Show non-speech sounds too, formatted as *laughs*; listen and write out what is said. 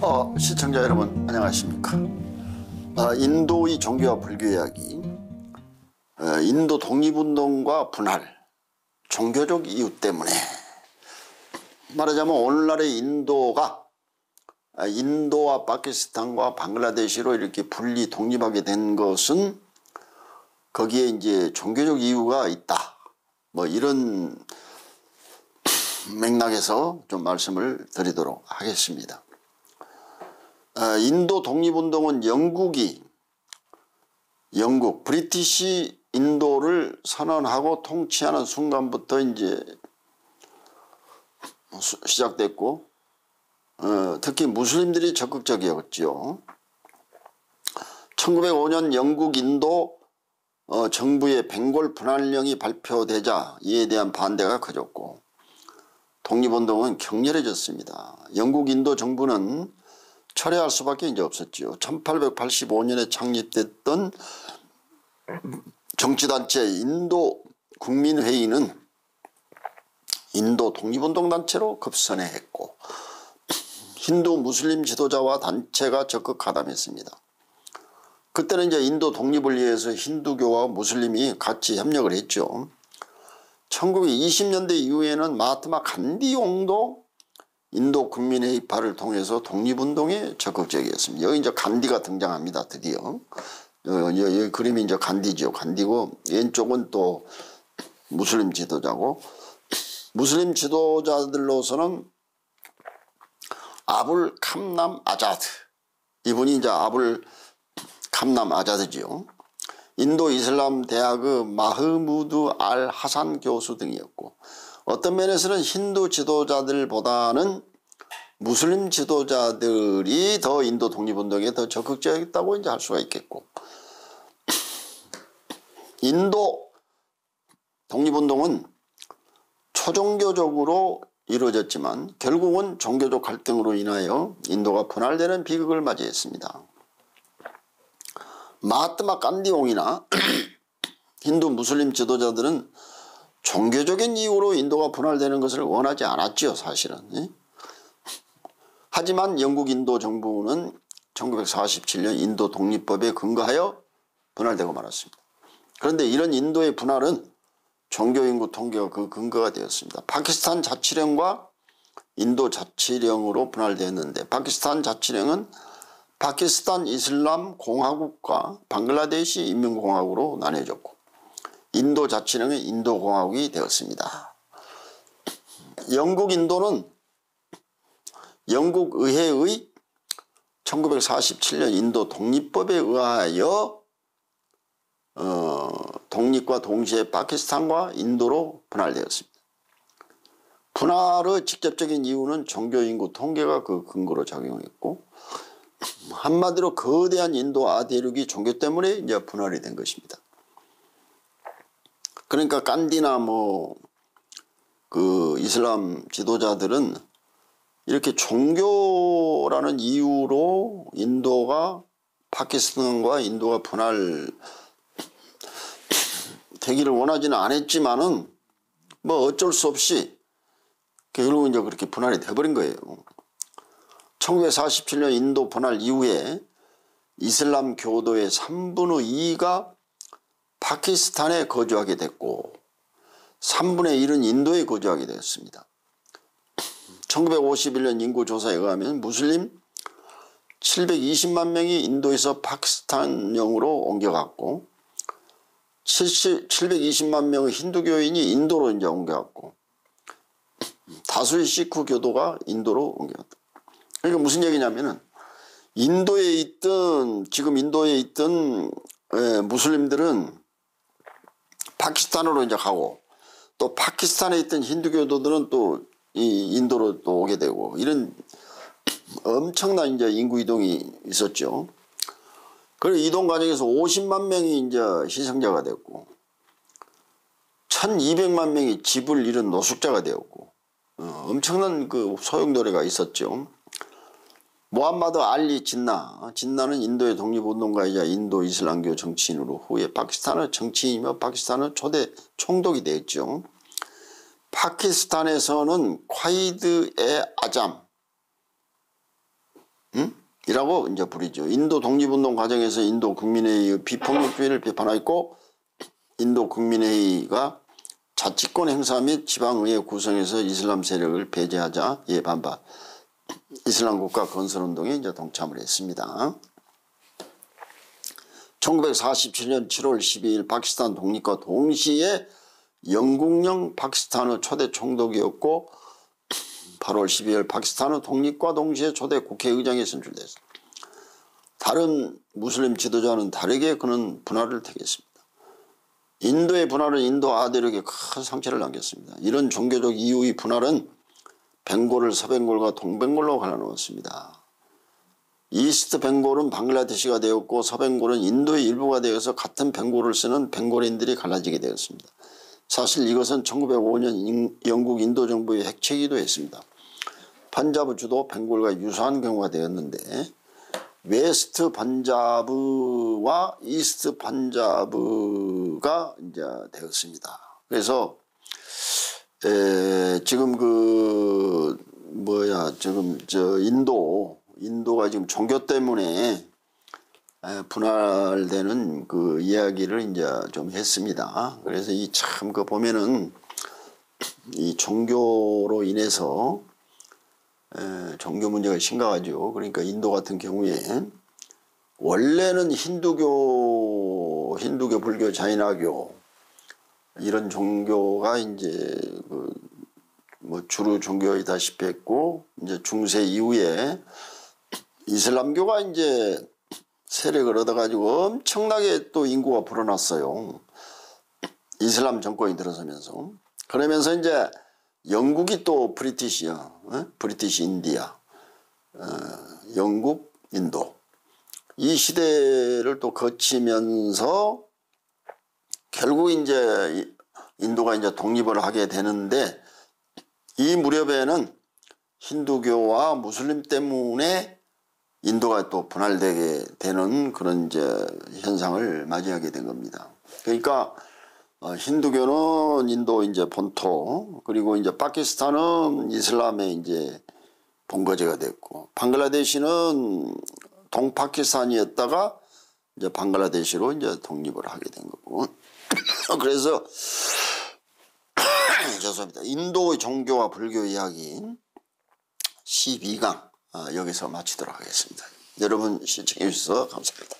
어, 시청자 여러분 안녕하십니까? 아, 인도의 종교와 불교 이야기, 어, 인도 독립운동과 분할, 종교적 이유 때문에 말하자면 오늘날의 인도가 아, 인도와 파키스탄과 방글라데시로 이렇게 분리 독립하게 된 것은 거기에 이제 종교적 이유가 있다. 뭐 이런 맥락에서 좀 말씀을 드리도록 하겠습니다. 어, 인도 독립운동은 영국이 영국 브리티시 인도를 선언하고 통치하는 순간부터 이제 시작됐고 어, 특히 무슬림들이 적극적이었죠. 1905년 영국 인도 어, 정부의 벵골 분할령이 발표되자 이에 대한 반대가 커졌고 독립운동은 격렬해졌습니다. 영국 인도 정부는 철회할 수밖에 이제 없었죠. 1885년에 창립됐던 정치단체 인도 국민회의는 인도 독립운동단체로 급선회했고 힌두 무슬림 지도자와 단체가 적극 가담했습니다. 그때는 이제 인도 독립을 위해서 힌두교와 무슬림이 같이 협력을 했죠. 1920년대 이후에는 마하트마 간디용도 인도 국민회의파를 통해서 독립운동에 적극적이었습니다. 여기 이제 간디가 등장합니다. 드디어. 여기, 여기 그림이 이제 간디죠. 간디고 왼쪽은 또 무슬림 지도자고 무슬림 지도자들로서는 아불 캄남 아자드 이분이 이제 아불 캄남 아자드지요. 인도 이슬람 대학의 마흐무드 알 하산 교수 등이었고 어떤 면에서는 힌두 지도자들보다는 무슬림 지도자들이 더 인도 독립운동에 더 적극적이었다고 이제 할 수가 있겠고 인도 독립운동은 초종교적으로 이루어졌지만 결국은 종교적 갈등으로 인하여 인도가 분할되는 비극을 맞이했습니다. 마하트마 간디옹이나 *clears throat* 힌두 무슬림 지도자들은 종교적인 이유로 인도가 분할되는 것을 원하지 않았지요 사실은. *laughs* 하지만 영국 인도 정부는 1947년 인도 독립법에 근거하여 분할되고 말았습니다. 그런데 이런 인도의 분할은 종교인구 통계가 그 근거가 되었습니다. 파키스탄 자치령과 인도 자치령으로 분할되었는데 파키스탄 자치령은 파키스탄 이슬람 공화국과 방글라데시 인민공화국으로 나뉘어졌고 인도 자치령은 인도공화국이 되었습니다. 영국 인도는 영국 의회의 1947년 인도 독립법에 의하여 어, 독립과 동시에 파키스탄과 인도로 분할되었습니다. 분할의 직접적인 이유는 종교인구 통계가 그 근거로 작용했고 한마디로 거대한 인도아 대륙이 종교 때문에 이제 분할이 된 것입니다. 그러니까 깐디나 뭐 그 이슬람 지도자들은 이렇게 종교라는 이유로 인도가 파키스탄과 인도가 분할 되기를 원하지는 않았지만은 뭐 어쩔 수 없이 결국은 이제 그렇게 분할이 돼버린 거예요. 1947년 인도 분할 이후에 이슬람 교도의 3분의 2가 파키스탄에 거주하게 됐고 3분의 1은 인도에 거주하게 되었습니다. 1951년 인구조사에 의하면 무슬림 720만 명이 인도에서 파키스탄령으로 옮겨갔고 70, 720만 명의 힌두교인이 인도로 이제 옮겨갔고 다수의 시크 교도가 인도로 옮겨갔다. 그러니까 무슨 얘기냐면은 인도에 있던 지금 인도에 있던 에, 무슬림들은 파키스탄으로 이제 가고 또 파키스탄에 있던 힌두교도들은 또 이 인도로 또 오게 되고 이런 엄청난 이제 인구 이동이 있었죠. 그리고 이동 과정에서 50만 명이 이제 희생자가 됐고 1200만 명이 집을 잃은 노숙자가 되었고 어, 엄청난 그 소용돌이가 있었죠. 모함마드 알리 진나 진나는 인도의 독립운동가이자 인도 이슬람교 정치인으로 후에 파키스탄의 정치인이며 파키스탄의 초대 총독이 되었죠. 파키스탄에서는 콰이드 에 아잠 음? 이라고 이제 부르죠. 인도 독립운동 과정에서 인도 국민회의의 비폭력주의를 비판하였고 인도 국민회의가 자치권 행사 및 지방의회 구성에서 이슬람 세력을 배제하자 예 반발 이슬람 국가 건설 운동에 이제 동참을 했습니다. 1947년 7월 12일 파키스탄 독립과 동시에 영국령 파키스탄의 초대 총독이었고 8월 12일 파키스탄의 독립과 동시에 초대 국회의장에 선출됐습니다. 다른 무슬림 지도자는 다르게 그는 분할을 택했습니다. 인도의 분할은 인도 아들에게 큰 상처를 남겼습니다. 이런 종교적 이유의 분할은 벵골을 서벵골과 동벵골로 갈라놓았습니다. 이스트 벵골은 방글라데시가 되었고 서벵골은 인도의 일부가 되어서 같은 벵골을 쓰는 벵골인들이 갈라지게 되었습니다. 사실 이것은 1905년 영국 인도 정부의 핵체기도 했습니다. 판자브 주도 벵골과 유사한 경우가 되었는데 웨스트 판자브와 이스트 판자브가 이제 되었습니다. 그래서 에, 지금 그 뭐야 지금 저 인도 인도가 지금 종교 때문에 에, 분할되는 그 이야기를 이제 좀 했습니다. 그래서 이 참 그 보면은 이 종교로 인해서 에, 종교 문제가 심각하죠. 그러니까 인도 같은 경우에 원래는 힌두교, 힌두교, 불교, 자이나교 이런 종교가 이제 그뭐 주로 종교이다시피 했고 이제 중세 이후에 이슬람교가 이제 세력을 얻어가지고 엄청나게 또 인구가 불어났어요. 이슬람 정권이 들어서면서 그러면서 이제 영국이 또 브리티시야, 어? 브리티시 인디아, 어, 영국, 인도 이 시대를 또 거치면서 결국 이제 인도가 이제 독립을 하게 되는데 이 무렵에는 힌두교와 무슬림 때문에 인도가 또 분할되게 되는 그런 이제 현상을 맞이하게 된 겁니다. 그러니까 어, 힌두교는 인도 이제 본토 그리고 이제 파키스탄은 이슬람의 이제 본거지가 됐고 방글라데시는 동파키스탄이었다가 이제 방글라데시로 이제 독립을 하게 된 거고 *laughs* 그래서 *coughs* 죄송합니다. 인도의 종교와 불교 이야기 12강 어, 여기서 마치도록 하겠습니다. 여러분 시청해 주셔서 감사합니다.